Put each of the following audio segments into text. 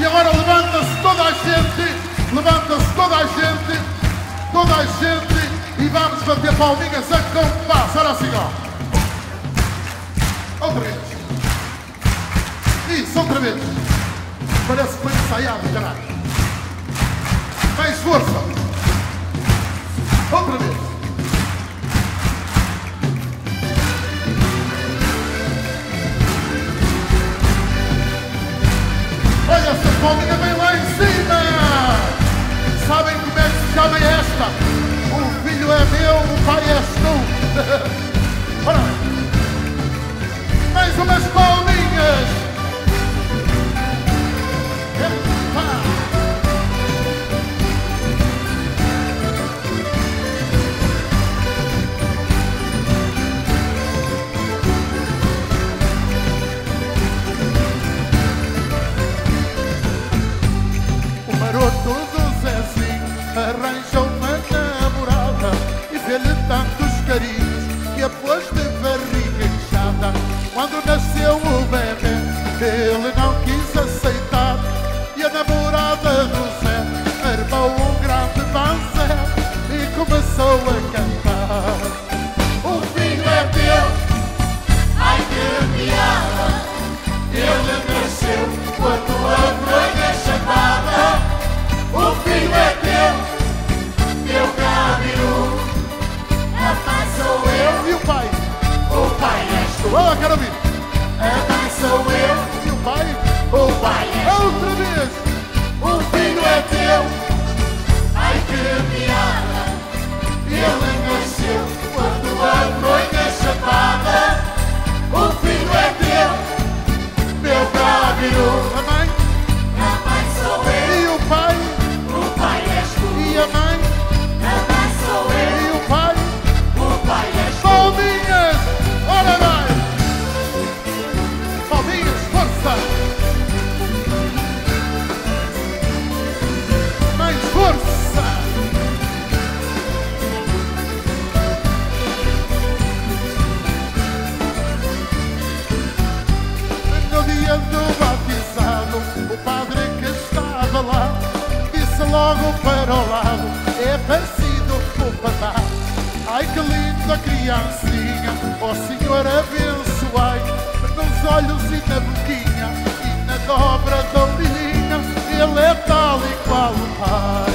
E agora levanta-se toda a gente, levanta-se toda a gente, toda a gente, e vamos bater palminhas a compasso. Olha assim, ó. Outra vez. Isso, outra vez. Parece bem ensaiado, caralho. Mais força. Esconda bem lá em cima. Sabem como é que se chama esta? O filho é meu, o pai é seu. tantos carinhos. logo para o lado é parecido com papá. Ai que linda criancinha, ó oh, Senhor abençoai, nos olhos e na boquinha e na dobra da orelhinha, ele é tal e qual o pai.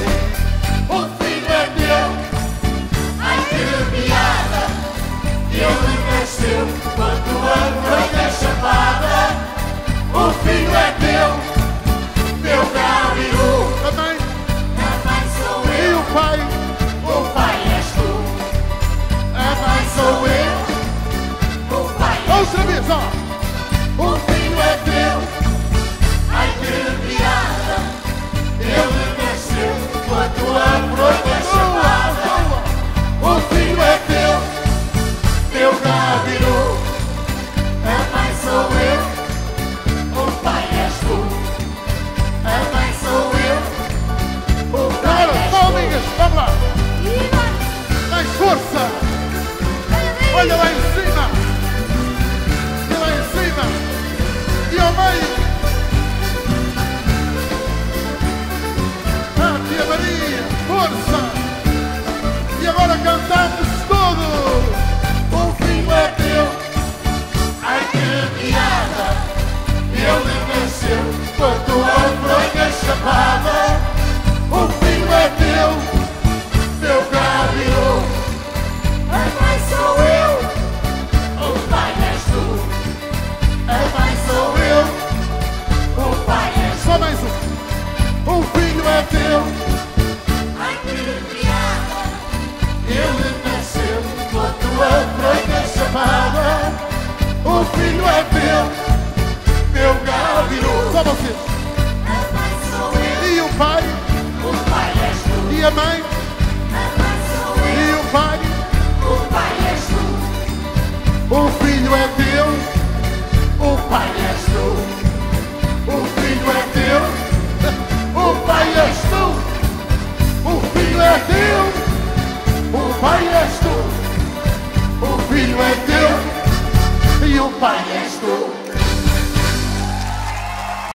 filho é meu, meu gavião. Só você. E o pai? O pai és tu. E a mãe? A mãe sou eu. E o pai? O pai és tu. O filho é teu, o pai és é é tu. O filho é teu, o pai és tu. O filho é teu, o pai és tu. O filho é teu. Pai és tu.